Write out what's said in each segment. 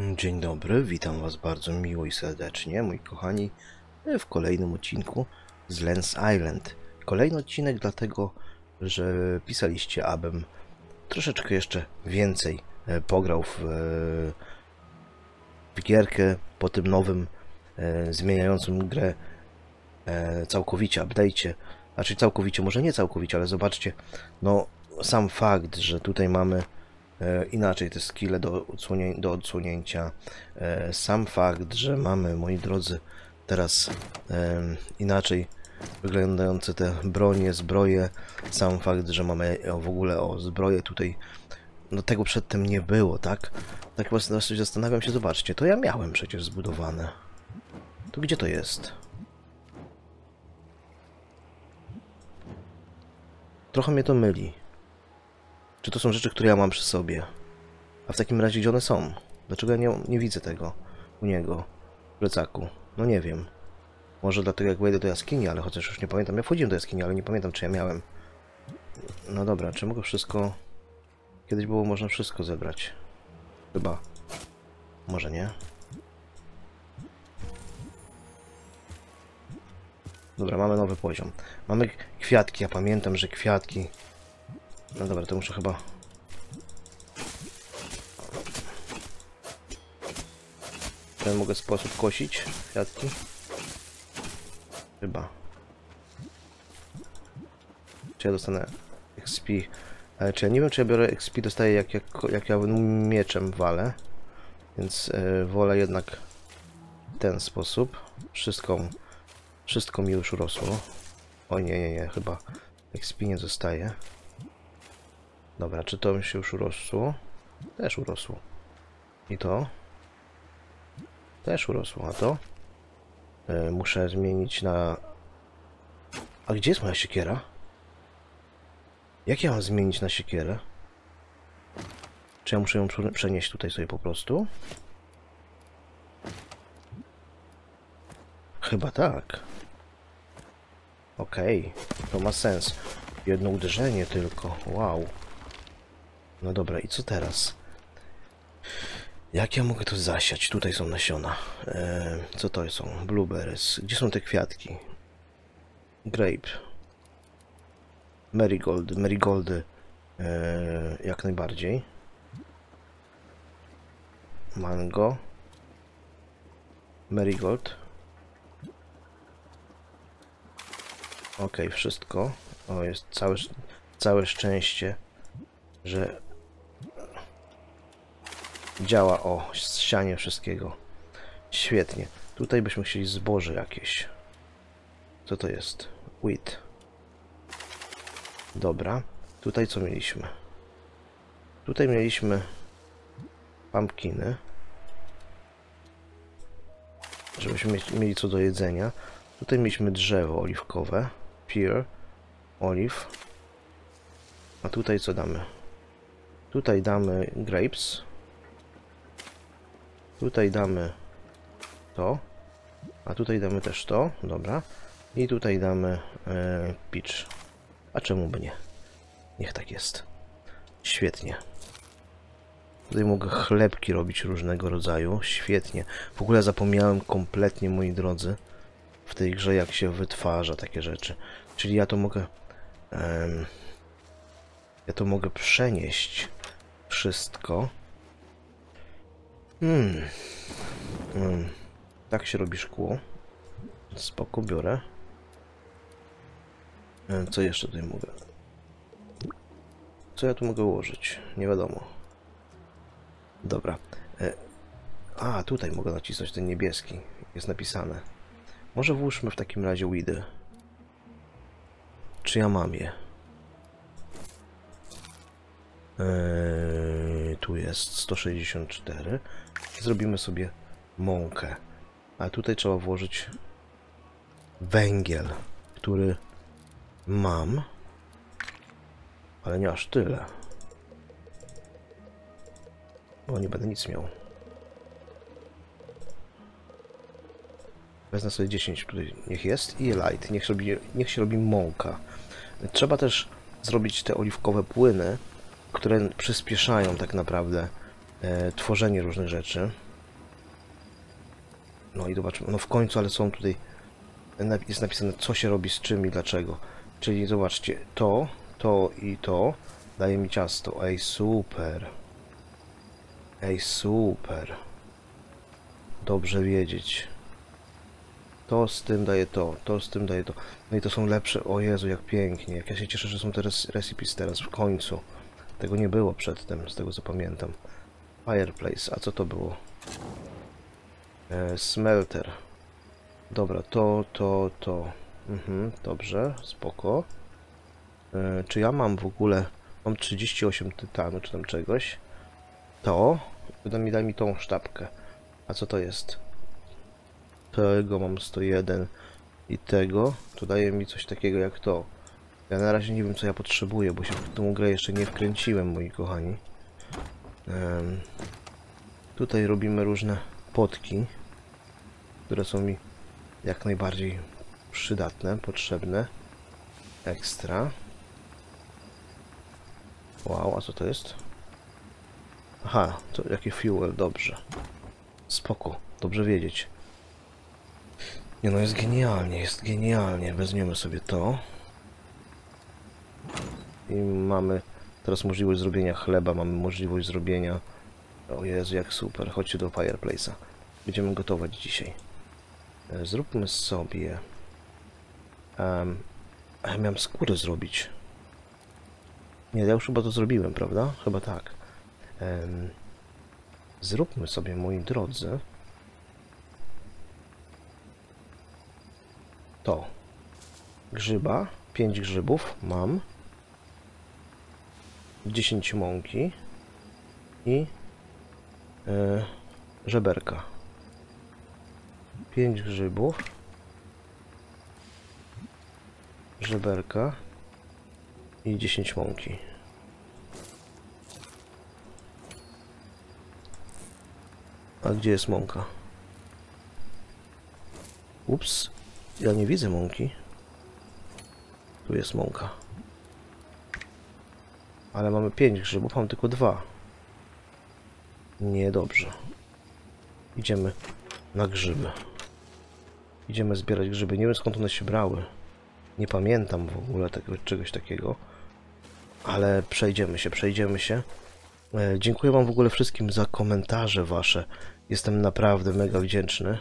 Dzień dobry, witam Was bardzo miło i serdecznie, moi kochani, w kolejnym odcinku z Lens Island. Kolejny odcinek dlatego, że pisaliście, abym troszeczkę jeszcze więcej e, pograł w, e, w gierkę po tym nowym, e, zmieniającym grę całkowicie update'cie. Znaczy całkowicie, może nie całkowicie, ale zobaczcie, no sam fakt, że tutaj mamy inaczej te skille do, odsłonie, do odsłonięcia. E, sam fakt, że mamy, moi drodzy, teraz e, inaczej wyglądające te bronie, zbroje. Sam fakt, że mamy w ogóle o zbroję tutaj, no tego przedtem nie było, tak? Tak właśnie zastanawiam się, zobaczcie, to ja miałem przecież zbudowane. To gdzie to jest? Trochę mnie to myli. Czy to są rzeczy, które ja mam przy sobie? A w takim razie gdzie one są? Dlaczego ja nie, nie widzę tego u niego w plecaku? No nie wiem. Może dlatego jak wejdę do jaskini, ale chociaż już nie pamiętam. Ja wchodziłem do jaskini, ale nie pamiętam czy ja miałem. No dobra, czy mogę wszystko... Kiedyś było można wszystko zebrać. Chyba. Może nie. Dobra, mamy nowy poziom. Mamy kwiatki, ja pamiętam, że kwiatki... No dobra, to muszę chyba... Ten mogę sposób kosić kwiatki? Chyba. Czy ja dostanę XP? Ale czy ja nie wiem, czy ja biorę XP, dostaję jak, jak, jak ja mieczem walę. Więc yy, wolę jednak ten sposób. Wszystko, wszystko mi już urosło. O nie, nie, nie, chyba XP nie zostaje. Dobra, czy to mi się już urosło? Też urosło. I to? Też urosło, a to? E, muszę zmienić na... A gdzie jest moja siekiera? Jak ja mam zmienić na siekierę? Czy ja muszę ją prze- przenieść tutaj sobie po prostu? Chyba tak. Okej, to ma sens. Jedno uderzenie tylko, wow. No dobra, i co teraz? Jak ja mogę to zasiać? Tutaj są nasiona. Eee, co to są? Blueberries. Gdzie są te kwiatki? Grape. Marigold. Marigoldy. Eee, jak najbardziej. Mango. Marigold. Ok, wszystko. O, jest całe, całe szczęście, że działa o ścianie wszystkiego. Świetnie. Tutaj byśmy chcieli zboże jakieś. Co to jest? Wheat. Dobra. Tutaj co mieliśmy? Tutaj mieliśmy pumpkiny. Żebyśmy mieli co do jedzenia. Tutaj mieliśmy drzewo oliwkowe. Pear. Olive. A tutaj co damy? Tutaj damy grapes. Tutaj damy to. A tutaj damy też to. Dobra. I tutaj damy e, peach. A czemu by nie? Niech tak jest. Świetnie. Tutaj mogę chlebki robić różnego rodzaju. Świetnie. W ogóle zapomniałem kompletnie, moi drodzy, w tej grze jak się wytwarza takie rzeczy. Czyli ja to mogę... ja to mogę przenieść wszystko. Hmm. Hmm. Tak się robi szkło. Spoko, biorę. E, Co jeszcze tutaj mogę? Co ja tu mogę ułożyć? Nie wiadomo. Dobra. E, A, tutaj mogę nacisnąć ten niebieski. Jest napisane. Może włóżmy w takim razie weedy. Czy ja mam je? Eee, tu jest 164. Zrobimy sobie mąkę. A tutaj trzeba włożyć węgiel, który mam, ale nie aż tyle. Bo nie będę nic miał. Wezmę sobie 10 tutaj, niech jest i light, niech, robi, niech się robi mąka. Trzeba też zrobić te oliwkowe płyny, które przyspieszają tak naprawdę e, tworzenie różnych rzeczy. No i zobaczmy, no w końcu, ale są tutaj, jest napisane co się robi z czym i dlaczego. Czyli zobaczcie, to, to i to daje mi ciasto. Ej, super. Ej, super. Dobrze wiedzieć. To z tym daje to, to z tym daje to. No i to są lepsze. O Jezu, jak pięknie. Jak ja się cieszę, że są te recipes teraz w końcu. Tego nie było przedtem, z tego co pamiętam. Fireplace, a co to było? E, smelter. Dobra, to, to, to. Mhm, dobrze, spoko. E, czy ja mam w ogóle... Mam 38 tytanu, czy tam czegoś. To. Da mi, da mi tą sztabkę. A co to jest? Tego mam 101 i tego. To daje mi coś takiego jak to. Ja na razie nie wiem co ja potrzebuję, bo się w tą grę jeszcze nie wkręciłem, moi kochani. Em, tutaj robimy różne potki, które są mi jak najbardziej przydatne, potrzebne. Ekstra. Wow, a co to jest? Aha, to jaki fuel, dobrze. Spoko, dobrze wiedzieć. Nie no, jest genialnie, jest genialnie. Weźmiemy sobie to. I mamy teraz możliwość zrobienia chleba, mamy możliwość zrobienia... O Jezu, jak super. Chodźcie do fireplace'a. Będziemy gotować dzisiaj. E, Zróbmy sobie... Um, ja miałem skórę zrobić. Nie, ja już chyba to zrobiłem, prawda? Chyba tak. Em, zróbmy sobie, moi drodzy, to. Grzyba, 5 grzybów mam. 10 mąki i e, żeberka. 5 grzybów, żeberka i 10 mąki. A gdzie jest mąka? Ups, ja nie widzę mąki. Tu jest mąka. Ale mamy 5 grzybów, mam tylko dwa. Niedobrze. Idziemy na grzyby. Idziemy zbierać grzyby. Nie wiem skąd one się brały. Nie pamiętam w ogóle tego, czegoś takiego. Ale przejdziemy się, przejdziemy się. E, Dziękuję Wam w ogóle wszystkim za komentarze Wasze. Jestem naprawdę mega wdzięczny.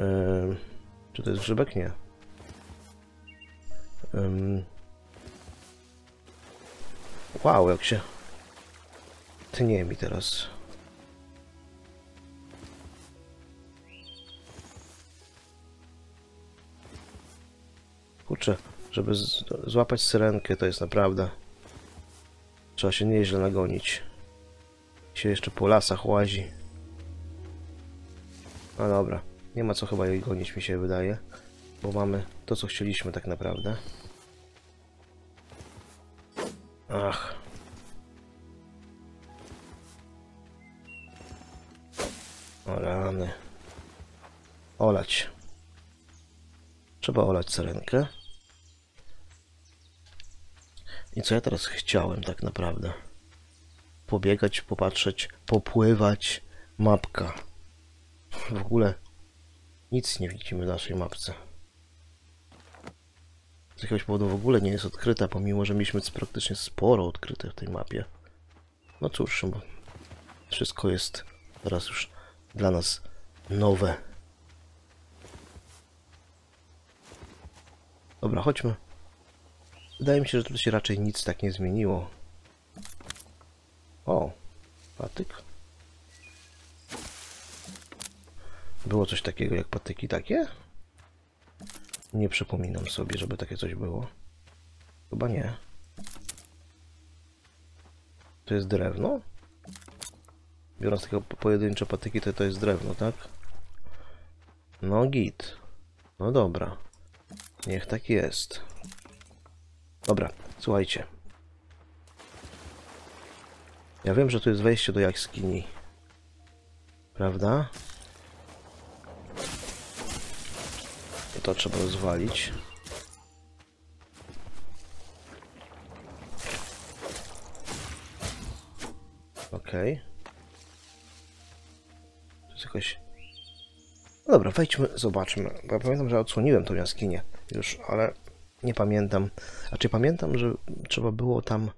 Ym, czy to jest grzybek? Nie. Ym. Wow, jak się tnie mi teraz. Kurczę, żeby złapać syrenkę to jest naprawdę... Trzeba się nieźle nagonić. Się jeszcze po lasach łazi. No dobra, nie ma co chyba jej gonić mi się wydaje, bo mamy to co chcieliśmy tak naprawdę. Ach. O rany. Olać. Trzeba olać syrenkę. I co ja teraz chciałem tak naprawdę? Pobiegać, popatrzeć, popływać. Mapka. W ogóle nic nie widzimy w naszej mapce. Z jakiegoś powodu w ogóle nie jest odkryta, pomimo że mieliśmy praktycznie sporo odkryte w tej mapie. No cóż, wszystko jest teraz już dla nas nowe. Dobra, chodźmy. Wydaje mi się, że tu się raczej nic tak nie zmieniło. O, patyk. Było coś takiego jak patyki takie? Nie przypominam sobie, żeby takie coś było. Chyba nie. To jest drewno? Biorąc takie po- pojedyncze patyki, to to jest drewno, tak? No git. No dobra. Niech tak jest. Dobra, słuchajcie. Ja wiem, że tu jest wejście do jaskini. Prawda? To trzeba rozwalić. Okej. To jest jakoś... No dobra, wejdźmy, zobaczmy. Bo ja pamiętam, że odsłoniłem tą jaskinię już, ale nie pamiętam. A czy pamiętam, że trzeba było tam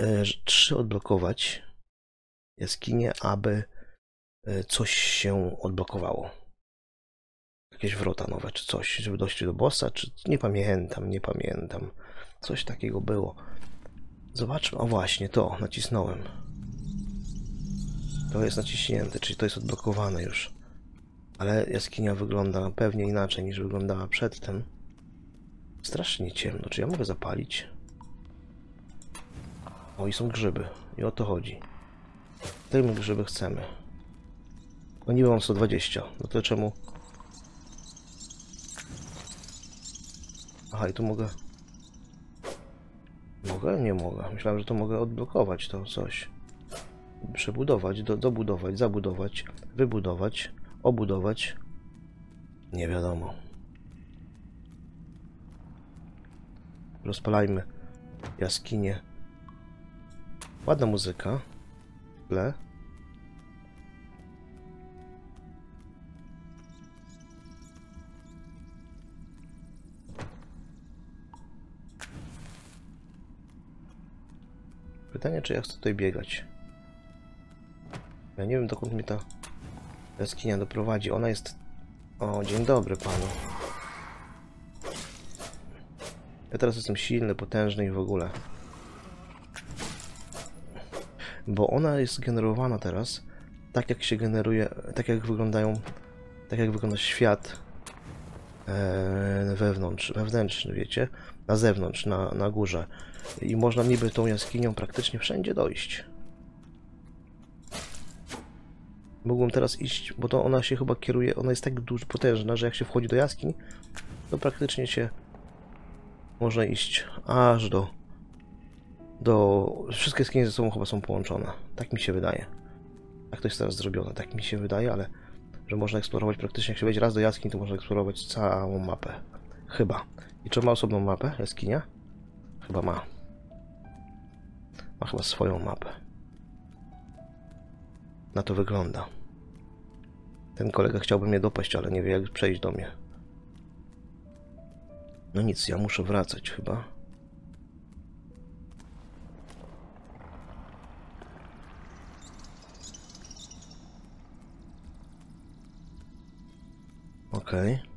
e, trzy odblokować jaskinie, aby e, coś się odblokowało. Jakieś wrota nowe, czy coś, żeby dojść do bossa, czy nie pamiętam, nie pamiętam. Coś takiego było. Zobaczmy, o właśnie, to nacisnąłem. To jest naciśnięte, czyli to jest odblokowane już. Ale jaskinia wygląda pewnie inaczej niż wyglądała przedtem. Strasznie ciemno. Czy ja mogę zapalić? O, i są grzyby. I o to chodzi. Te my grzyby chcemy. O, niby mam 120. No to czemu... Aha, i tu mogę... Mogę? Nie mogę. Myślałem, że to mogę odblokować to coś. Przebudować, do, dobudować, zabudować, wybudować, obudować. Nie wiadomo. Rozpalajmy jaskinię. Ładna muzyka. Tle. Pytanie, czy ja chcę tutaj biegać. Ja nie wiem, dokąd mnie ta jaskinia doprowadzi. Ona jest... O, dzień dobry panu. Ja teraz jestem silny, potężny i w ogóle. Bo ona jest generowana teraz tak jak się generuje, tak jak wyglądają, tak jak wygląda świat wewnątrz, wewnętrzny, wiecie, na zewnątrz, na, na górze. I można niby tą jaskinią praktycznie wszędzie dojść. Mógłbym teraz iść, bo to ona się chyba kieruje, ona jest tak dużo potężna, że jak się wchodzi do jaskiń, to praktycznie się można iść aż do... do... Wszystkie jaskinie ze sobą chyba są połączone. Tak mi się wydaje. Tak to jest teraz zrobione, tak mi się wydaje, ale że można eksplorować praktycznie, jak się wejdzie raz do jaskiń, to można eksplorować całą mapę. Chyba. I czy ma osobną mapę jaskinia? Chyba ma. Ma chyba swoją mapę. Na to wygląda. Ten kolega chciałby mnie dopaść, ale nie wie jak przejść do mnie. No nic, ja muszę wracać chyba. Okej. Okay.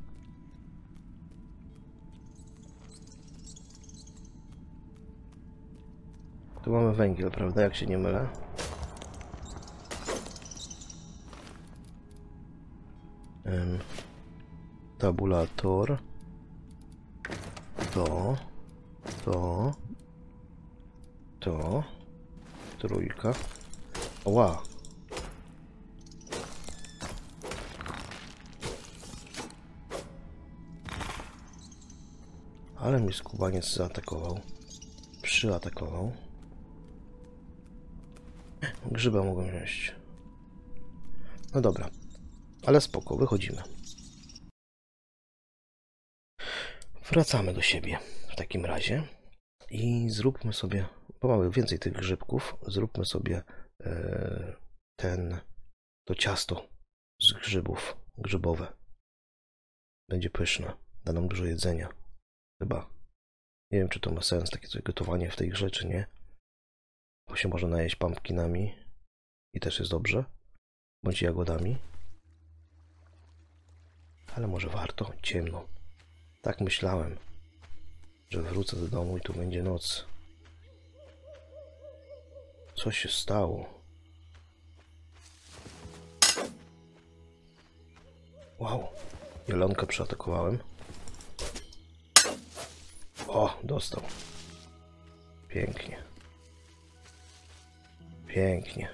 Tu mamy węgiel, prawda? Jak się nie mylę. Tabulator. To. To. To. Trójka. Ła. Ale mi skubaniec zaatakował. Przyatakował. Grzyba mogłem wziąć. No dobra. Ale spoko, wychodzimy. Wracamy do siebie w takim razie i zróbmy sobie, bo mamy więcej tych grzybków, zróbmy sobie e, ten, to ciasto z grzybów, grzybowe. Będzie pyszne, da nam dużo jedzenia. Chyba. Nie wiem, czy to ma sens, takie coś gotowanie w tej grze, czy nie. Bo się można najeść pumpkinami i też jest dobrze. Bądź jagodami. Ale może warto, ciemno. Tak myślałem, że wrócę do domu i tu będzie noc. Co się stało? Wow, jelonkę przeatakowałem. O, dostał. Pięknie. Pięknie.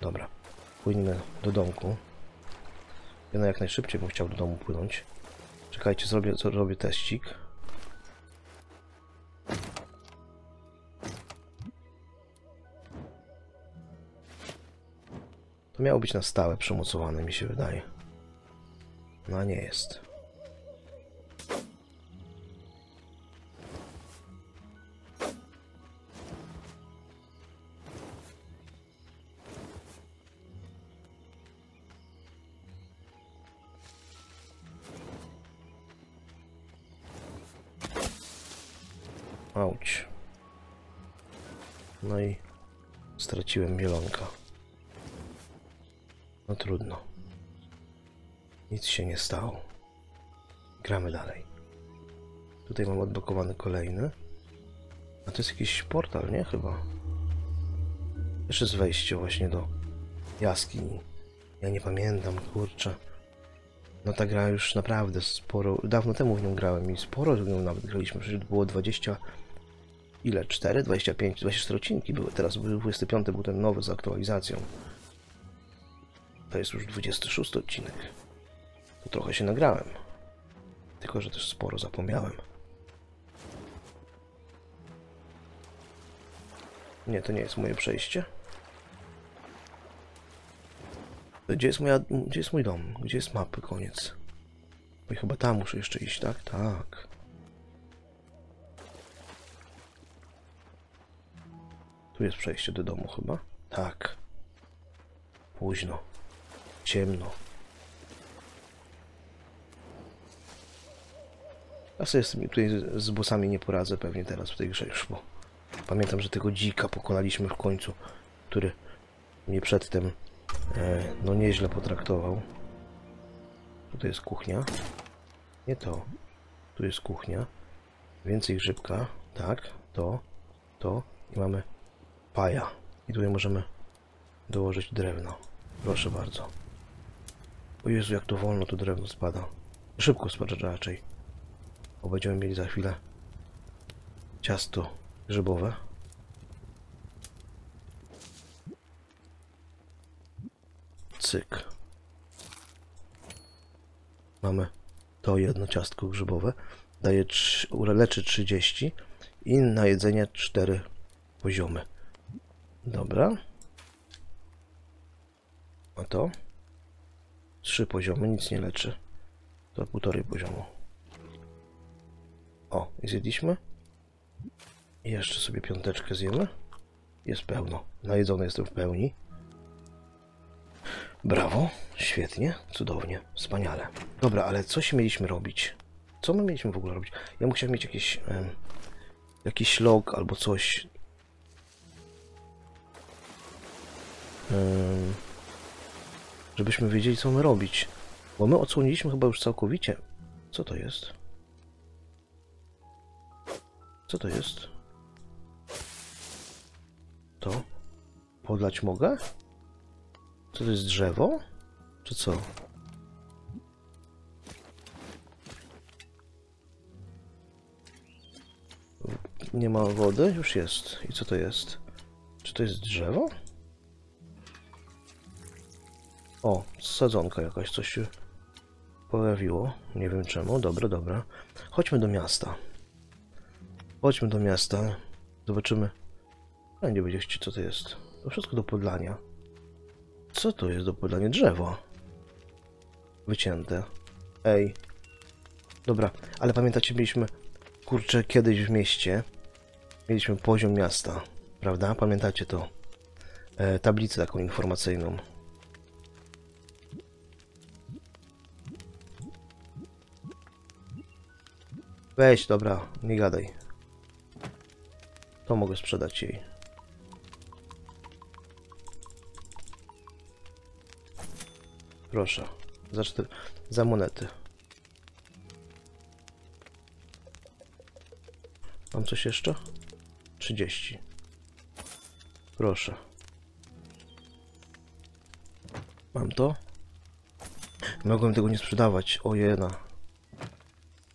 Dobra, płyńmy do domku. Ja jak najszybciej bym chciał do domu płynąć. Czekajcie, zrobię, zrobię teścik. To miało być na stałe przemocowane, mi się wydaje. No nie jest. Tutaj mam odblokowany kolejny. A to jest jakiś portal, nie? Chyba. Jeszcze jest wejście właśnie do jaskini. Ja nie pamiętam, kurczę. No ta gra już naprawdę sporo... Dawno temu w nią grałem i sporo w nią nawet graliśmy. Przecież było 20... Ile? 4? 25? 24 odcinki były. Teraz był 25 był ten nowy z aktualizacją. To jest już 26 odcinek. To trochę się nagrałem. Tylko, że też sporo zapomniałem. Nie, to nie jest moje przejście. Gdzie jest moja... Gdzie jest mój dom? Gdzie jest mapy? Koniec. Bo chyba tam muszę jeszcze iść, tak? Tak. Tu jest przejście do domu chyba? Tak. Późno. Ciemno. Ja sobie z, tymi- tutaj z- z bossami nie poradzę pewnie teraz w tej grze już, bo pamiętam, że tego dzika pokonaliśmy w końcu, który mnie przedtem e, no nieźle potraktował. Tutaj jest kuchnia. Nie to. Tu jest kuchnia. Więcej grzybka. Tak. To. To. I mamy paja. I tutaj możemy dołożyć drewno. Proszę bardzo. O Jezu, jak to wolno to drewno spada. Szybko spada raczej. Bo będziemy mieli za chwilę ciasto grzybowe. Cyk. Mamy to jedno ciastko grzybowe. Daje trz- leczy 30 i na jedzenie 4 poziomy. Dobra. A to? Trzy poziomy, nic nie leczy. To półtorej poziomu. O, zjedliśmy. Jeszcze sobie piąteczkę zjemy. Jest pełno. Najedzony jestem w pełni. Brawo, świetnie, cudownie, wspaniale. Dobra, ale coś mieliśmy robić? Co my mieliśmy w ogóle robić? Ja bym chciał mieć jakiś, em, jakiś log albo coś. Em, żebyśmy wiedzieli, co mamy robić. Bo my odsłoniliśmy chyba już całkowicie. Co to jest? Co to jest? To? Podlać mogę? Co to jest drzewo? Czy co? Nie ma wody? Już jest. I co to jest? Czy to jest drzewo? O, sadzonka jakaś, coś się pojawiło. Nie wiem czemu. Dobra, dobra. Chodźmy do miasta. Chodźmy do miasta. Zobaczymy. A nie będzie chcieć, co to jest. To wszystko do podlania. Co to jest do podlania? Drzewo. Wycięte. Ej. Dobra, ale pamiętacie, mieliśmy, kurczę, kiedyś w mieście mieliśmy poziom miasta, prawda? Pamiętacie to? E, tablicę taką informacyjną. Weź, dobra, nie gadaj. To mogę sprzedać jej. Proszę. Za, cztery, za monety. Mam coś jeszcze? 30. Proszę. Mam to? Mogłem tego nie sprzedawać. Ojena.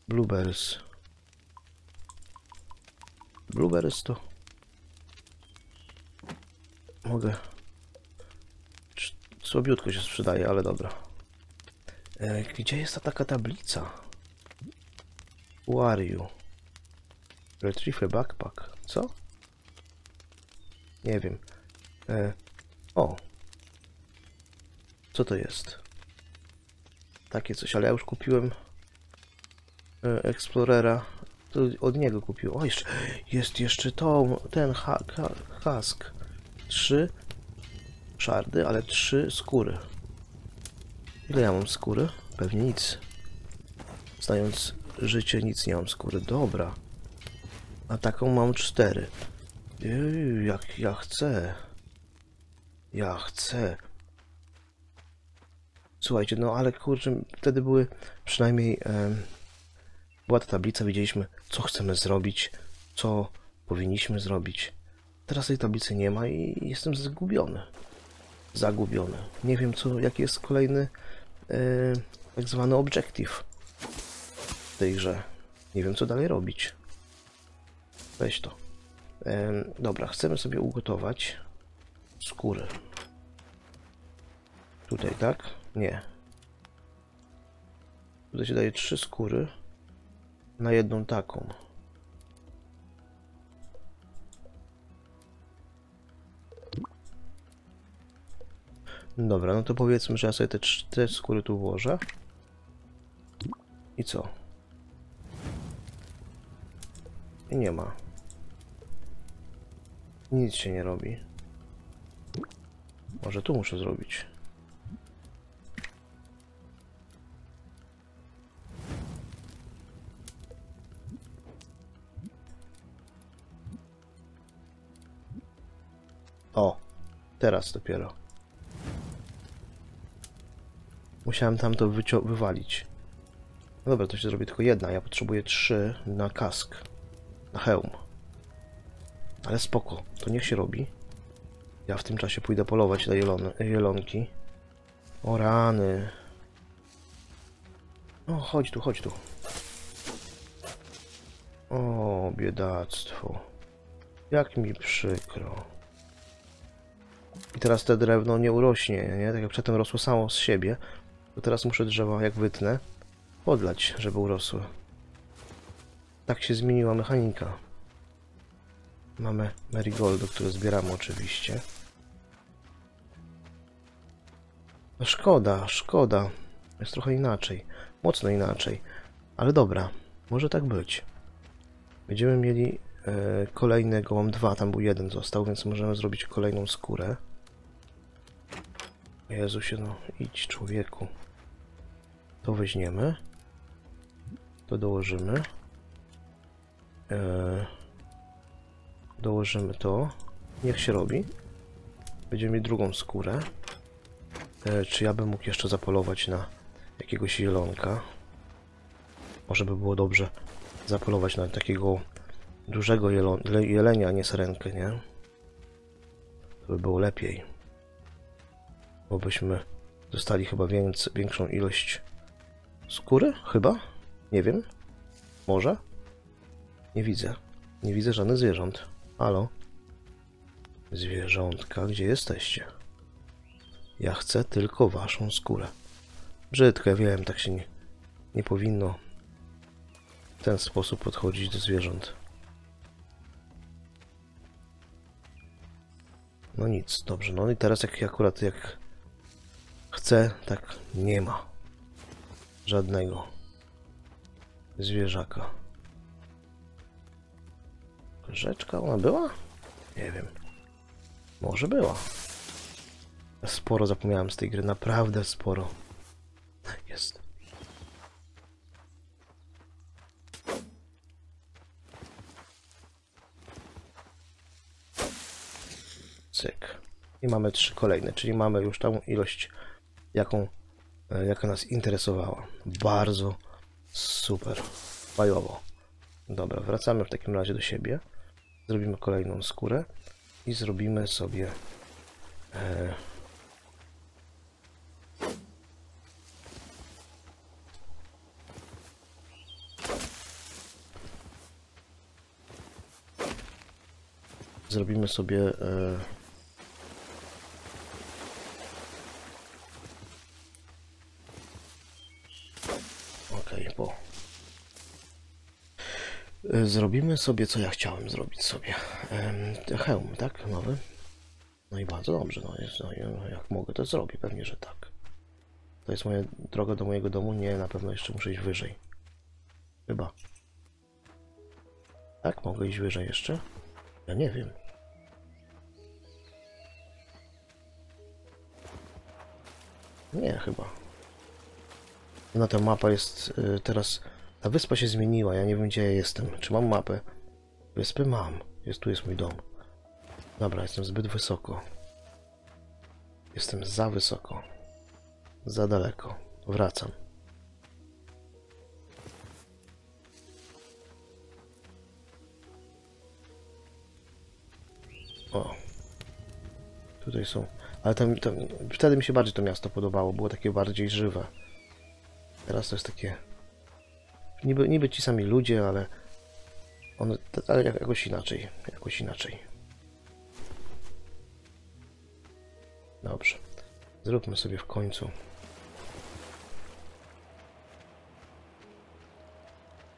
Blueberries. Blueberries to... Mogę... Słabiutko się sprzedaje, ale dobra. E, gdzie jest ta taka tablica? Who are you? Retrieve backpack. Co? Nie wiem. E, o! Co to jest? Takie coś, ale ja już kupiłem e, Explorera. To od niego kupiłem. O, jeszcze, jest jeszcze tą, ten ha, ha, husk. 3 czarny, ale trzy skóry. Ile ja mam skóry? Pewnie nic. Znając życie, nic nie mam skóry. Dobra. A taką mam cztery. Jak ja chcę. Ja chcę. Słuchajcie, no ale kurczę, wtedy były przynajmniej... E, była ta tablica, wiedzieliśmy, co chcemy zrobić, co powinniśmy zrobić. Teraz tej tablicy nie ma i jestem zgubiony. Zagubiony. Nie wiem co, jaki jest kolejny e, tak zwany objective w tej grze. Nie wiem co dalej robić. Weź to. Em, dobra, chcemy sobie ugotować skóry. Tutaj, tak? Nie. Tutaj się daje trzy skóry na jedną taką. Dobra, no to powiedzmy, że ja sobie te cztery skóry tu włożę. I co? I nie ma. Nic się nie robi. Może tu muszę zrobić. O, teraz dopiero. Musiałem tam to wywalić. No dobra, to się zrobi tylko jedna. Ja potrzebuję trzy na kask. Na hełm. Ale spoko, to niech się robi. Ja w tym czasie pójdę polować na jelony, jelonki. O rany. O, chodź tu, chodź tu. O, biedactwo. Jak mi przykro. I teraz te drewno nie urośnie, nie? Tak jak przedtem rosło samo z siebie. Teraz muszę drzewa, jak wytnę, podlać, żeby urosły. Tak się zmieniła mechanika. Mamy marigoldy, które zbieramy oczywiście. No szkoda, szkoda. Jest trochę inaczej. Mocno inaczej. Ale dobra, może tak być. Będziemy mieli e, kolejnego, mam dwa, tam był jeden został, więc możemy zrobić kolejną skórę. Jezusie, no idź człowieku. To weźmiemy. To dołożymy. E, dołożymy to. Niech się robi. Będziemy mieli drugą skórę. E, czy ja bym mógł jeszcze zapolować na jakiegoś jelonka? Może by było dobrze zapolować na takiego dużego jelenia, a nie sarenkę, nie? To by było lepiej. Bo byśmy dostali chyba większą ilość skóry? Chyba? Nie wiem. Może? Nie widzę. Nie widzę żadnych zwierząt. Halo? Zwierzątka, gdzie jesteście? Ja chcę tylko waszą skórę. Brzydko, ja wiem, tak się nie, nie powinno w ten sposób podchodzić do zwierząt. No nic, dobrze. No i teraz jak akurat jak chcę, tak nie ma. Żadnego zwierzaka. Rzeczka ona była? Nie wiem. Może była. Sporo zapomniałem z tej gry, naprawdę sporo. Jest. Cyk. I mamy trzy kolejne, czyli mamy już tą ilość, jaką, jaka nas interesowała. Bardzo super. Fajowo. Dobra, wracamy w takim razie do siebie. Zrobimy kolejną skórę i zrobimy sobie e, zrobimy sobie e, zrobimy sobie, co ja chciałem zrobić sobie hełm, tak, nowy no i bardzo dobrze, no, jest, no, i jak mogę to zrobię, pewnie, że tak to jest moja droga do mojego domu, nie, na pewno jeszcze muszę iść wyżej chyba tak, mogę iść wyżej jeszcze? Ja nie wiem. Nie, chyba. No ta mapa jest y, teraz... Ta wyspa się zmieniła, ja nie wiem gdzie ja jestem. Czy mam mapę? Wyspy mam. Jest, tu jest mój dom. Dobra, jestem zbyt wysoko. Jestem za wysoko. Za daleko. Wracam. O. Tutaj są. Ale tam, tam, wtedy mi się bardziej to miasto podobało. Było takie bardziej żywe. Teraz to jest takie. Niby, niby ci sami ludzie, ale. One, ale jak- jakoś inaczej. Jakoś inaczej. Dobrze. Zróbmy sobie w końcu.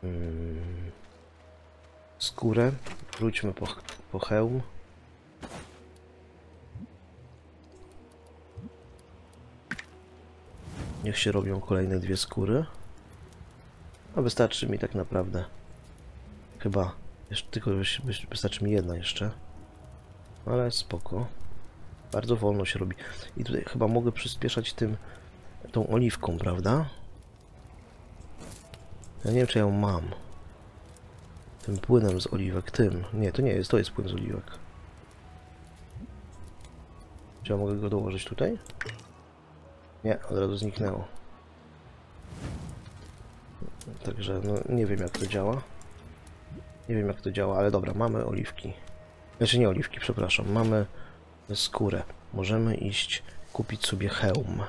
Mm, skórę. Wróćmy po, po hełm. Niech się robią kolejne dwie skóry. A wystarczy mi tak naprawdę. Chyba. Jeszcze, tylko wys- wys- wystarczy mi jedna jeszcze. Ale spoko. Bardzo wolno się robi. I tutaj chyba mogę przyspieszać tym tą oliwką, prawda? Ja nie wiem, czy ja ją mam. Tym płynem z oliwek, tym. Nie, to nie jest, to jest płyn z oliwek. Czy ja mogę go dołożyć tutaj? Nie, od razu zniknęło. Także no, nie wiem jak to działa. Nie wiem jak to działa, ale dobra, mamy oliwki. Znaczy nie oliwki, przepraszam. Mamy skórę. Możemy iść kupić sobie hełm.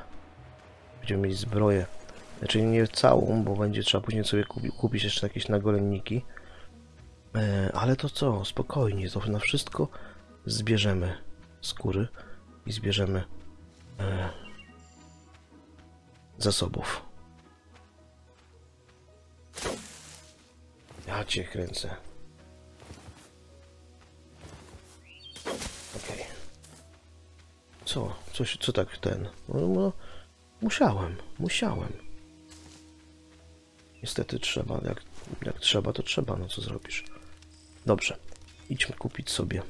Będziemy mieć zbroję. Znaczy nie całą, bo będzie trzeba później sobie kupi, kupić jeszcze jakieś nagolenniki. E, ale to co? Spokojnie, to na wszystko zbierzemy skóry i zbierzemy e, zasobów. Ja cię kręcę. Okej. Co? Coś, co tak ten? No, no, musiałem, musiałem. Niestety trzeba, jak, jak trzeba, to trzeba, no co zrobisz. Dobrze, idźmy kupić sobie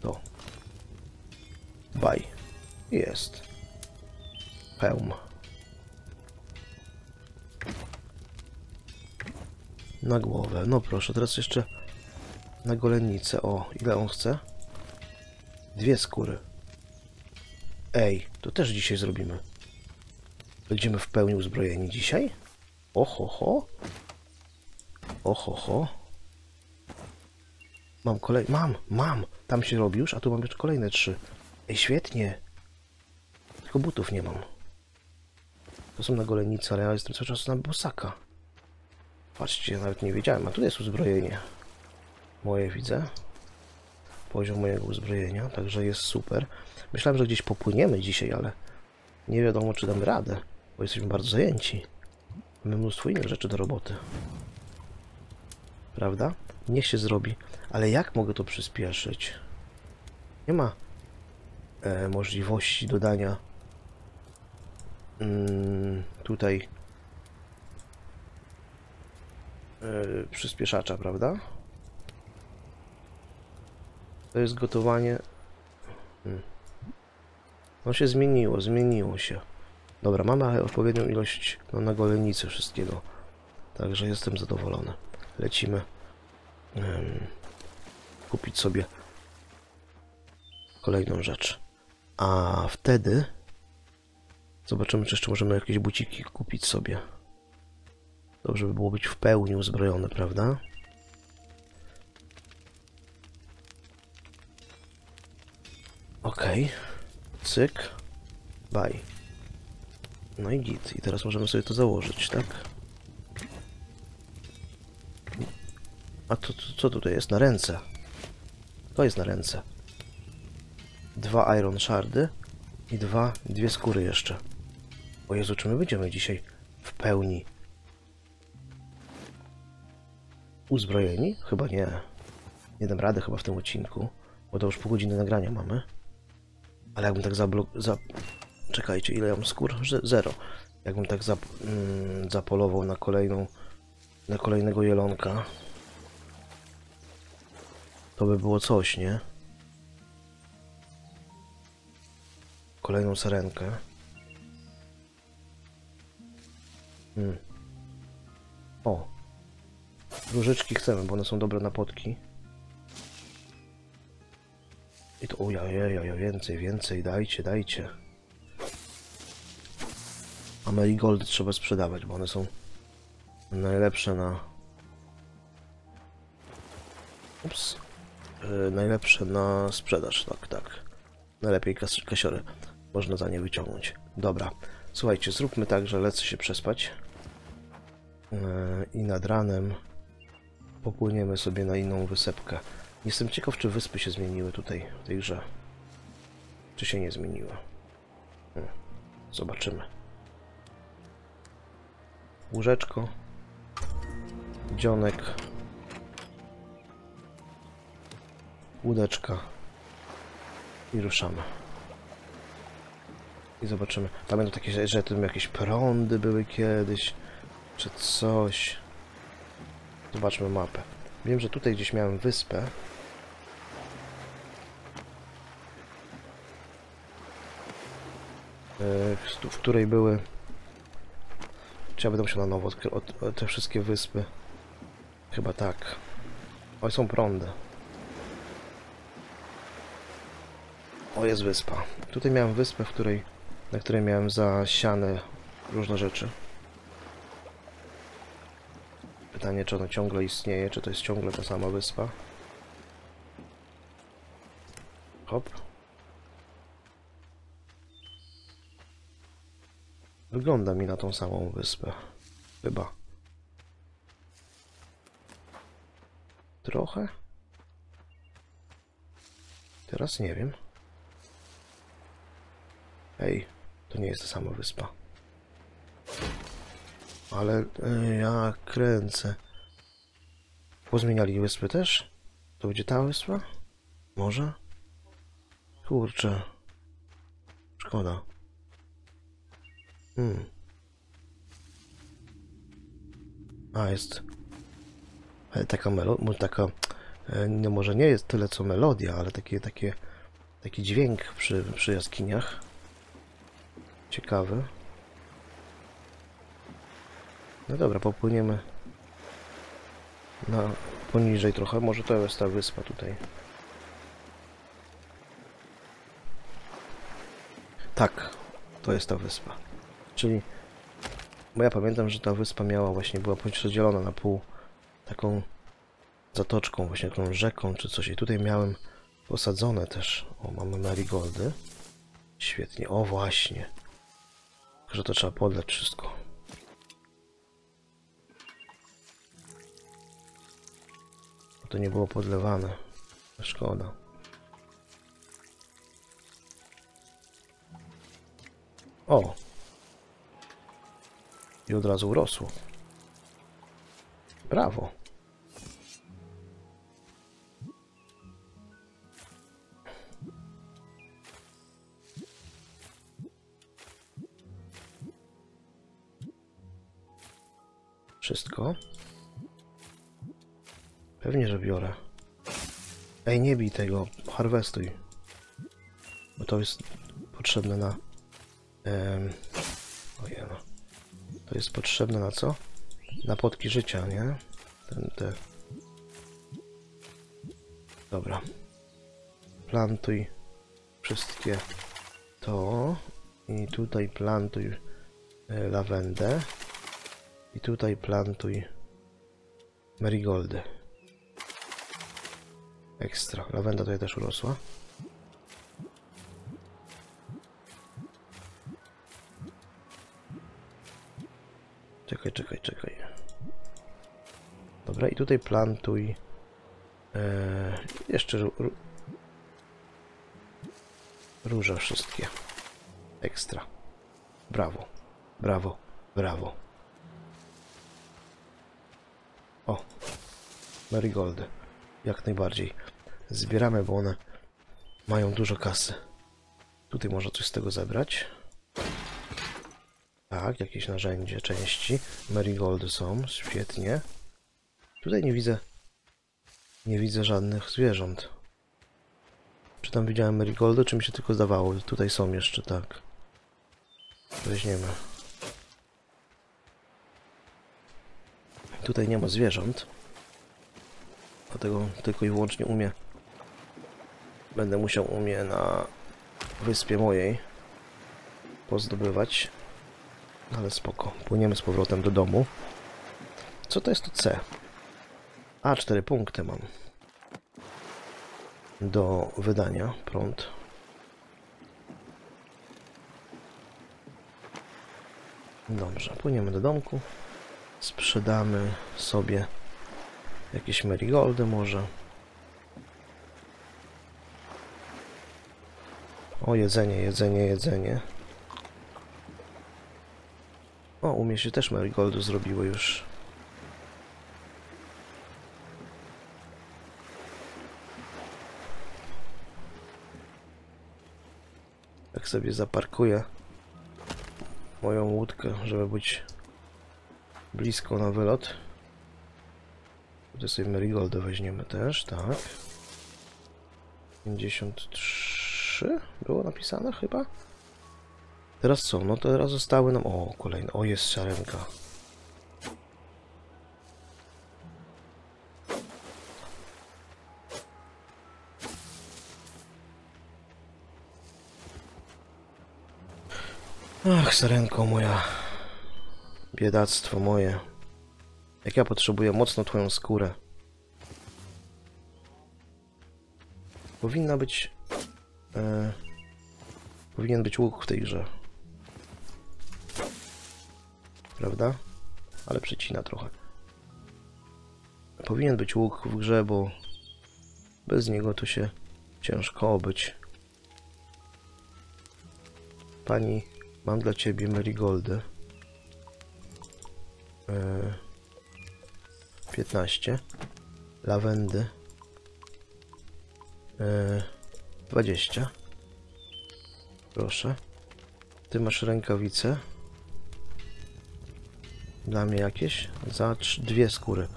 to. Baj. Jest. Hełm. Na głowę. No proszę, teraz jeszcze na golennicę. O, ile on chce? Dwie skóry. Ej, to też dzisiaj zrobimy. Będziemy w pełni uzbrojeni dzisiaj? Oho, ho. Oho, ho. Mam kolej... Mam, mam! Tam się robi już, a tu mam jeszcze kolejne trzy. Ej, świetnie. Tylko butów nie mam. To są na golenicy, ale ja jestem cały czas na bosaka. Patrzcie, nawet nie wiedziałem, a tu jest uzbrojenie. Moje widzę. Poziom mojego uzbrojenia, także jest super. Myślałem, że gdzieś popłyniemy dzisiaj, ale nie wiadomo, czy damy radę, bo jesteśmy bardzo zajęci. Mamy mnóstwo innych rzeczy do roboty. Prawda? Niech się zrobi. Ale jak mogę to przyspieszyć? Nie ma e, możliwości dodania mm, tutaj e, przyspieszacza, prawda? To jest gotowanie. Hmm. No się zmieniło, zmieniło się. Dobra, mamy odpowiednią ilość no, na golenicy wszystkiego. Także jestem zadowolony. Lecimy em, kupić sobie kolejną rzecz. A wtedy zobaczymy, czy jeszcze możemy jakieś buciki kupić sobie. Dobrze by było być w pełni uzbrojone, prawda? Okej. Cyk. Bye. No i git. I teraz możemy sobie to założyć, tak? A to, to co tutaj jest? Na ręce. To jest na ręce. Dwa iron shardy i dwa, dwie skóry jeszcze. O Jezu, czy my będziemy dzisiaj w pełni uzbrojeni? Chyba nie. Nie dam rady chyba w tym odcinku, bo to już pół godziny nagrania mamy. Ale jakbym tak zablok... Za... Czekajcie, ile ja mam skór? Zero. Jakbym tak zap... mm, zapolował na kolejną... Na kolejnego jelonka. To by było coś, nie? Kolejną sarenkę. Hmm. Różyczki chcemy, bo one są dobre na potki. I to, ojej, więcej, więcej, dajcie, dajcie. A Marigold trzeba sprzedawać, bo one są najlepsze na... Ups. Yy, najlepsze na sprzedaż, tak, tak. Najlepiej kas kasiory można za nie wyciągnąć. Dobra, słuchajcie, zróbmy tak, że lecę się przespać. Yy, I nad ranem popłyniemy sobie na inną wysepkę. Jestem ciekaw, czy wyspy się zmieniły tutaj, w tej grze. Czy się nie zmieniły. Hmm. Zobaczymy. Łóżeczko. Dzionek. Łódeczka. I ruszamy. I zobaczymy. Pamiętam takie, że- że tu jakieś prądy były kiedyś, czy coś. Zobaczmy mapę. Wiem, że tutaj gdzieś miałem wyspę. e, w- której były... Czy ja będę musiał na nowo od, te wszystkie wyspy? Chyba tak. Oj, są prądy. O, jest wyspa. Tutaj miałem wyspę, w której, na której miałem zasiane różne rzeczy. Pytanie, czy ono ciągle istnieje, czy to jest ciągle ta sama wyspa. Hop. Wygląda mi na tą samą wyspę. Chyba. Trochę? Teraz nie wiem. Ej, to nie jest ta sama wyspa. Ale e, ja kręcę. Pozmieniali wyspy też? To będzie ta wyspa? Może? Kurczę. Szkoda. Hmm. A, jest. Ale taka melodia, taka. e, No może nie jest tyle co melodia, ale takie, takie, taki dźwięk przy, przy jaskiniach. Ciekawy. No dobra, popłyniemy na poniżej trochę. Może to jest ta wyspa tutaj. Tak, to jest ta wyspa. Czyli, bo ja pamiętam, że ta wyspa miała właśnie, była podzielona na pół taką zatoczką, właśnie taką rzeką czy coś. I tutaj miałem posadzone też. O, mamy marigoldy. Świetnie. O, właśnie. Że to trzeba podleć wszystko. To nie było podlewane. Szkoda. O! I od razu urosło. Brawo. Wszystko? Pewnie, że biorę. Ej, nie bij tego. Harvestuj. Bo to jest potrzebne na... Ojej, no. To jest potrzebne na co? Na potki życia, nie? Ten, te... Dobra. Plantuj wszystkie to. I tutaj plantuj e, lawendę. I tutaj plantuj marigoldy. Ekstra. Lawenda tutaj też urosła. Czekaj, czekaj, czekaj. Dobra, i tutaj plantuj e, jeszcze ró- ró- róże wszystkie. Ekstra. Brawo, brawo, brawo. O, marigoldy. Jak najbardziej. Zbieramy, bo one mają dużo kasy. Tutaj można coś z tego zebrać. Tak, jakieś narzędzie, części. Marigoldy są, świetnie. Tutaj nie widzę... Nie widzę żadnych zwierząt. Czy tam widziałem marigoldy, czy mi się tylko zdawało? Tutaj są jeszcze, tak. Weźmiemy. Tutaj nie ma zwierząt. Dlatego tylko i wyłącznie umie Będę musiał u mnie na wyspie mojej pozdobywać. Ale spoko. Płyniemy z powrotem do domu. Co to jest to C? A, cztery punkty mam. Do wydania. Prąd. Dobrze, płyniemy do domku. Sprzedamy sobie jakieś marigoldy może. O, jedzenie, jedzenie, jedzenie. O, u mnie się też marigoldy zrobiły już. Tak sobie zaparkuję moją łódkę, żeby być blisko na wylot. Tutaj sobie marigoldy weźmiemy też, tak. 53 było napisane chyba? Teraz co? No teraz zostały nam... O, kolejne. O, jest szarenka. Ach, sarenko moja. Biedactwo moje. Jak ja potrzebuję mocno twoją skórę. Powinna być... E, powinien być łuk w tej grze. Prawda? Ale przecina trochę. Powinien być łuk w grze, bo bez niego to się ciężko obyć. Pani, mam dla ciebie marigoldy. E, 15. Lawendy. E, 20. Proszę. Ty masz rękawice. Dla mnie jakieś? Za dwie skóry.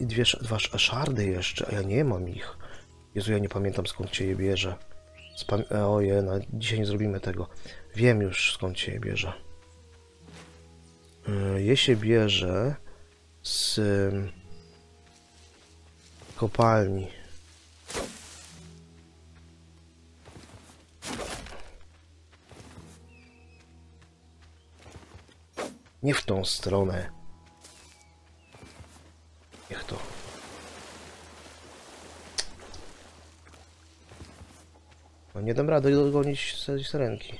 I dwie, dwa sz- szardy jeszcze, a ja nie mam ich. Jezu, ja nie pamiętam skąd cię je bierze. E, oje, no, dzisiaj nie zrobimy tego. Wiem już skąd cię je bierze. E, Je się bierze z kopalni. Nie w tą stronę. Niech to. No nie dam rady dogonić ręki.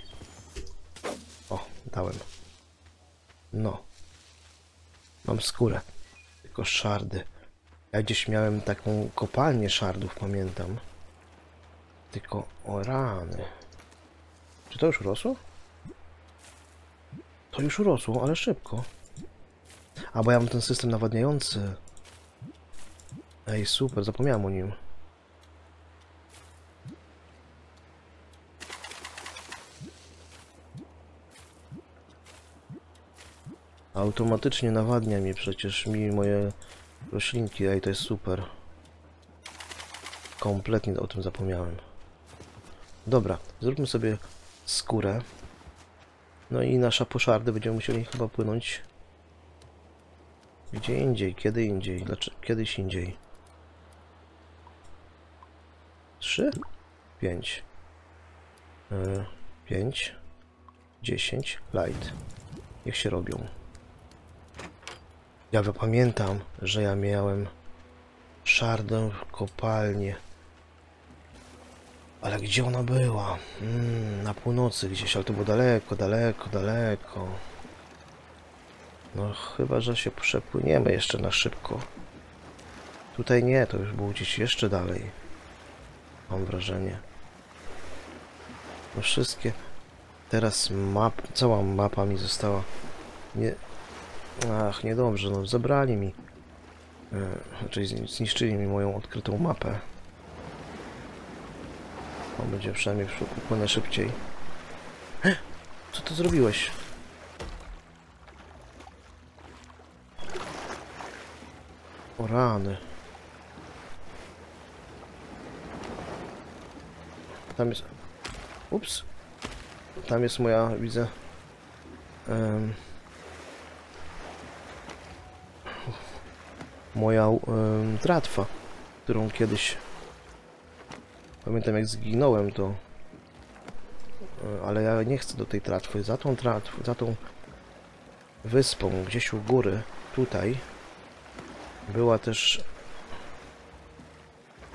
O, dałem. No. Mam skórę. Tylko szardy. Ja gdzieś miałem taką kopalnię szardów, pamiętam. Tylko, o rany. Czy to już urosło? To już urosło, ale szybko. A, bo ja mam ten system nawadniający. Ej, super, zapomniałem o nim. Automatycznie nawadnia mi przecież mi moje roślinki, ej, to jest super. Kompletnie o tym zapomniałem. Dobra, zróbmy sobie skórę. No i nasza poszardy będziemy musieli chyba płynąć gdzie indziej, kiedy indziej, dlaczego, kiedyś indziej. Trzy? Pięć. Yy, pięć. Dziesięć. Light. Niech się robią. Ja pamiętam, że ja miałem szardę kopalnię. Ale gdzie ona była? Mm, na północy gdzieś, ale to było daleko, daleko, daleko. No chyba, że się przepłyniemy jeszcze na szybko. Tutaj nie, to już było gdzieś jeszcze dalej. Mam wrażenie. No wszystkie... Teraz map... Cała mapa mi została... Nie... Ach, niedobrze, no zabrali mi... e, Znaczy zniszczyli mi moją odkrytą mapę. On będzie przynajmniej upłynę szybciej. Co ty zrobiłeś? O rany. Tam jest... Ups. Tam jest moja, widzę... em, moja em, tratwa, którą kiedyś Pamiętam jak zginąłem to... E, Ale ja nie chcę do tej tratwy. Za tą tratwą, za tą wyspą, gdzieś u góry, tutaj, była też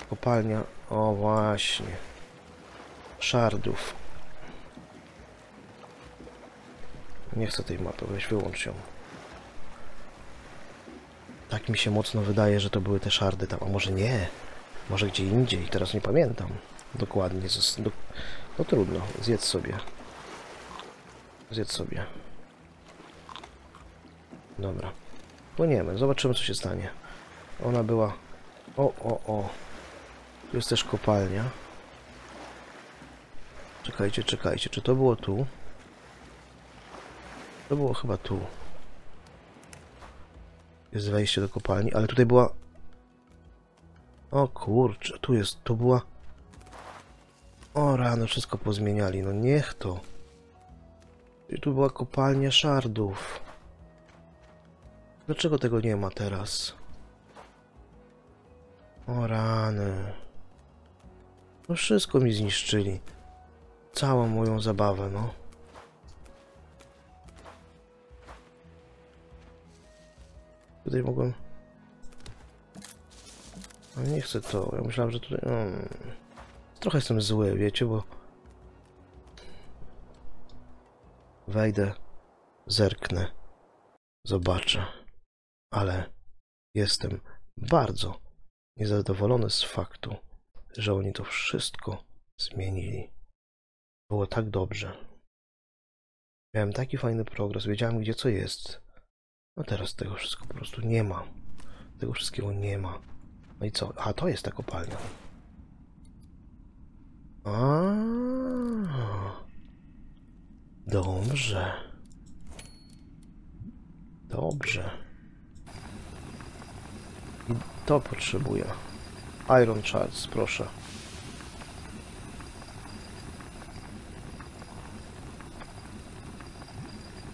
kopalnia. O właśnie. Szardów. Nie chcę tej mapy, weź wyłącz ją. Tak mi się mocno wydaje, że to były te szardy tam, a może nie? Może gdzie indziej, teraz nie pamiętam dokładnie. No trudno, zjedz sobie. Zjedz sobie. Dobra. Płyniemy, zobaczymy co się stanie. Ona była... O, o, o. Tu jest też kopalnia. Czekajcie, czekajcie, czy to było tu? To było chyba tu. Jest wejście do kopalni, ale tutaj była... O kurczę, tu jest, tu była... O rano, wszystko pozmieniali, no niech to. I tu była kopalnia szardów. Dlaczego tego nie ma teraz? O rany. No wszystko mi zniszczyli. Całą moją zabawę, no. Tutaj mogłem... Ale nie chcę to. Ja myślałem, że tutaj... Mm. Trochę jestem zły, wiecie, bo... Wejdę, zerknę, zobaczę. Ale jestem bardzo niezadowolony z faktu, że oni to wszystko zmienili. Było tak dobrze. Miałem taki fajny progres, wiedziałem gdzie co jest. No teraz tego wszystko po prostu nie ma. Tego wszystkiego nie ma. No i co? A to jest ta kopalnia. A. Dobrze. Dobrze. I to potrzebuję. Iron Charts, proszę.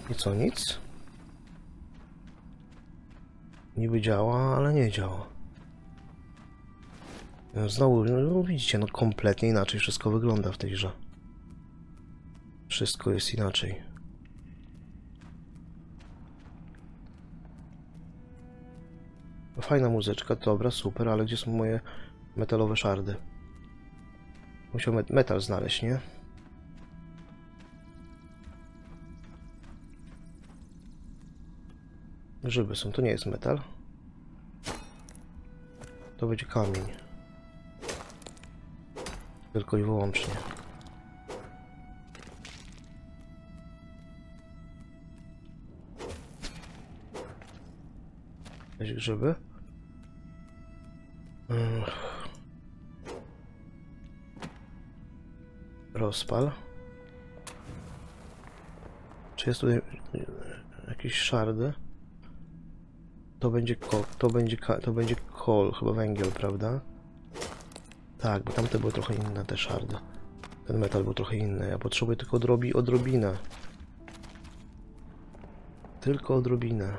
I co, nic? Niby działa, ale nie działa. No Znowu, no widzicie, no kompletnie inaczej wszystko wygląda w tej grze. Wszystko jest inaczej. Fajna muzyczka, dobra, super, ale gdzie są moje metalowe szardy? Musiał met metal znaleźć, nie? Grzyby są, to nie jest metal. To będzie kamień. Tylko i wyłącznie. Jakieś grzyby? Rozpal. Czy jest tutaj jakieś szardy? To będzie ko to będzie to będzie kol, chyba węgiel, prawda? Tak, bo tamte były trochę inne te szardy. Ten metal był trochę inny. Ja potrzebuję tylko odrobi odrobinę. Tylko odrobinę.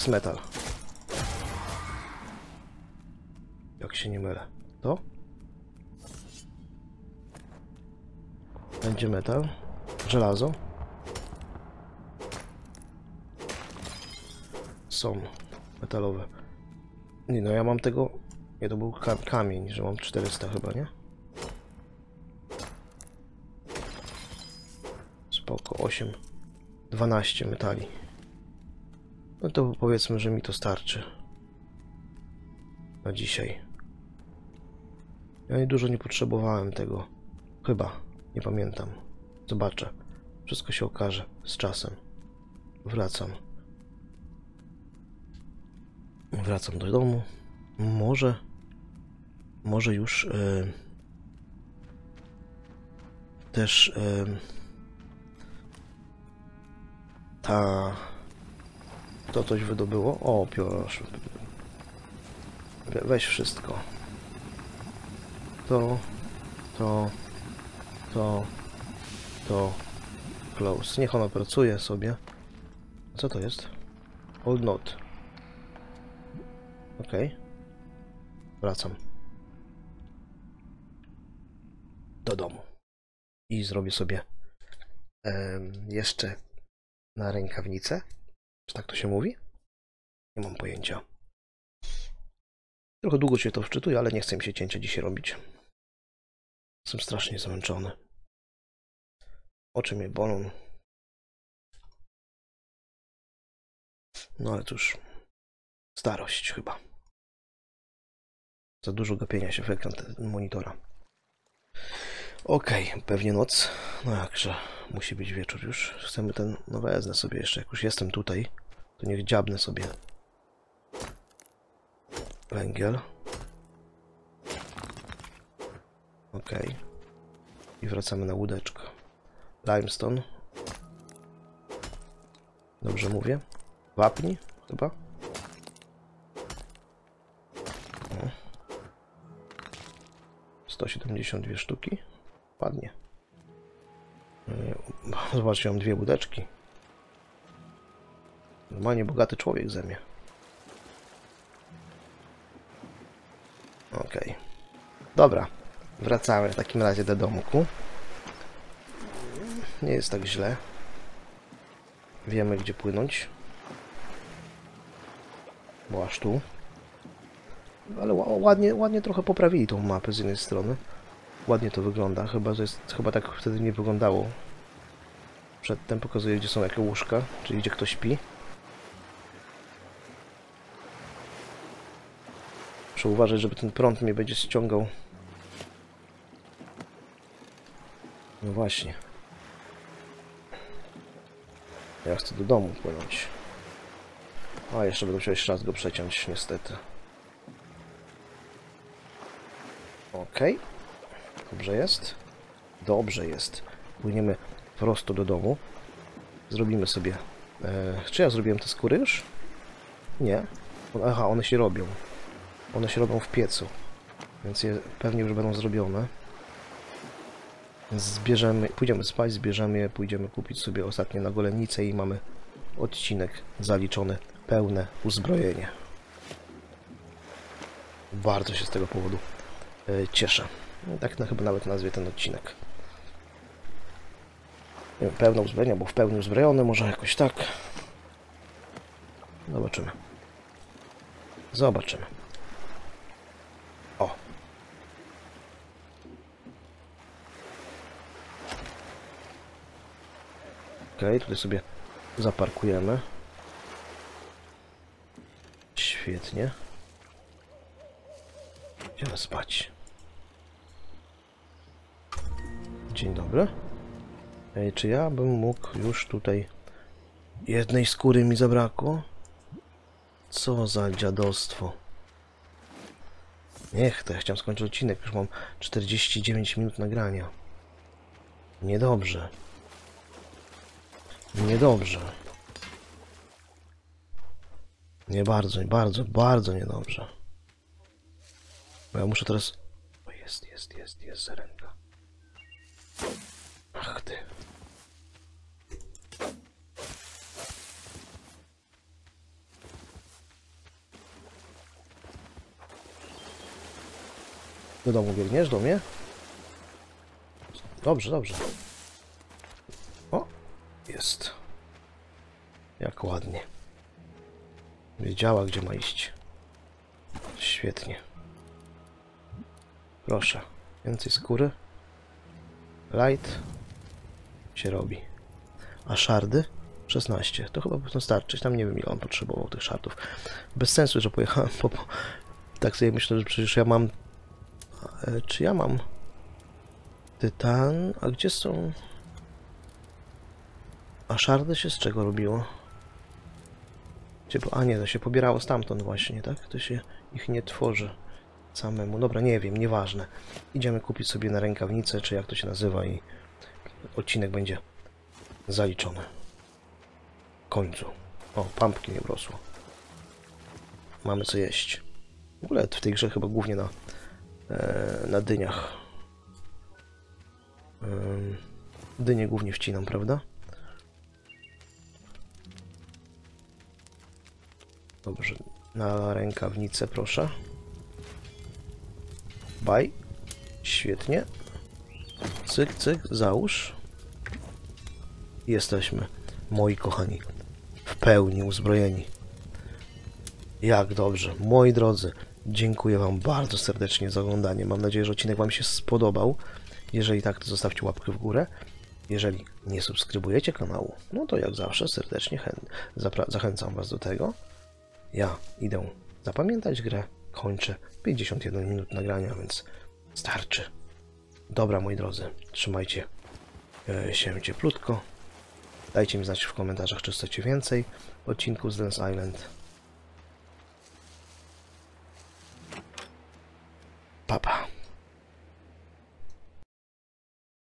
Jest metal. Jak się nie mylę. To? Będzie metal. Żelazo. Są metalowe. Nie no, ja mam tego... Nie, to był ka kamień, że mam 400 chyba, nie? Spoko, 8. 12 metali. No to powiedzmy, że mi to starczy. Na dzisiaj. Ja nie dużo nie potrzebowałem tego. Chyba. Nie pamiętam. Zobaczę. Wszystko się okaże z czasem. wracam. Wracam do domu. Może. Może już. E, też. E, ta. To coś wydobyło. O, proszę. We- Weź wszystko. To. To. To. To. Close. Niech ona pracuje sobie. Co to jest? Hold not. Okej. Wracam. Do domu. I zrobię sobie em, jeszcze na rękawnicę. Czy tak to się mówi? Nie mam pojęcia. Trochę długo się to wczytuję, ale nie chcę mi się cięcia dzisiaj robić. Jestem strasznie zmęczony. Oczy mnie bolą. No ale cóż, starość chyba. Za dużo gapienia się w ekran monitora. Okej, pewnie noc. No jakże, musi być wieczór już. Chcemy ten, no wezmę sobie jeszcze, jak już jestem tutaj, to niech dziabnę sobie węgiel. Okej. I wracamy na łódeczkę. Limestone. Dobrze mówię? Wapni chyba? O. 172 sztuki. Ładnie. Yy, Zobaczcie, mam dwie łódeczki. Normalnie bogaty człowiek ze mnie. Okej. Dobra. Wracamy w takim razie do domku. Nie jest tak źle. Wiemy, gdzie płynąć. Bo aż tu. Ale ła- ładnie, ładnie trochę poprawili tą mapę z jednej strony. Ładnie to wygląda. Chyba, że jest, chyba tak wtedy nie wyglądało. Przedtem pokazuje, gdzie są jakie łóżka, czyli gdzie kto śpi. Muszę uważać, żeby ten prąd mnie będzie ściągał. No właśnie. Ja chcę do domu płynąć. A, jeszcze będę musiał jeszcze raz go przeciąć, niestety. Okej. Dobrze jest. Dobrze jest. Płyniemy prosto do domu. Zrobimy sobie... E, czy ja zrobiłem te skóry już? Nie. Aha, one się robią. One się robią w piecu. Więc je pewnie już będą zrobione. Zbierzemy, pójdziemy spać, zbierzemy je, pójdziemy kupić sobie ostatnie na golennicę i mamy odcinek zaliczony, pełne uzbrojenie. Bardzo się z tego powodu e, cieszę. No, Tak na, chyba nawet nazwie ten odcinek. Nie wiem, pełne uzbrojenie, bo w pełni uzbrojony, może jakoś tak. Zobaczymy. Zobaczymy. O. Okej, tutaj sobie zaparkujemy. Świetnie. Idziemy spać. Dzień dobry. Ej, czy ja bym mógł już tutaj... Jednej skóry mi zabrakło? Co za dziadostwo. Niech to, ja chciałem skończyć odcinek, już mam 49 minut nagrania. Niedobrze. Niedobrze. Nie bardzo, bardzo, bardzo niedobrze. Bo ja muszę teraz... O, jest, jest, jest, jest. Ach ty. Do domu biegniesz? Do mnie? Dobrze, dobrze. O, jest. Jak ładnie. Wiedziała, gdzie ma iść. Świetnie. Proszę. Więcej skóry. Light. Się robi. A szardy? 16. To chyba powinno starczyć. Tam nie wiem, ile on potrzebował tych szardów. Bez sensu, że pojechałem po... po... Tak sobie myślę, że przecież ja mam... E, czy ja mam... Tytan? A gdzie są... A szardy się z czego robiło? A nie, to się pobierało stamtąd właśnie, tak? To się ich nie tworzy samemu. Dobra, nie wiem, nieważne. Idziemy kupić sobie na rękawnicę, czy jak to się nazywa i odcinek będzie zaliczony. W końcu. O, pampki nie wrosło. Mamy co jeść. W ogóle w tej grze chyba głównie na, e, na dyniach. Ym, dynie głównie wcinam, prawda? Dobrze, na rękawnicę proszę. Baj. Świetnie. Cyk, cyk, załóż. Jesteśmy, moi kochani, w pełni uzbrojeni. Jak dobrze. Moi drodzy, dziękuję Wam bardzo serdecznie za oglądanie. Mam nadzieję, że odcinek Wam się spodobał. Jeżeli tak, to zostawcie łapkę w górę. Jeżeli nie subskrybujecie kanału, no to jak zawsze serdecznie zachęcam Was do tego. Ja idę zapamiętać grę, kończę 51 minut nagrania, więc starczy. Dobra, moi drodzy, trzymajcie e, się cieplutko. Dajcie mi znać w komentarzach, czy chcecie więcej odcinków z Dance Island. Papa.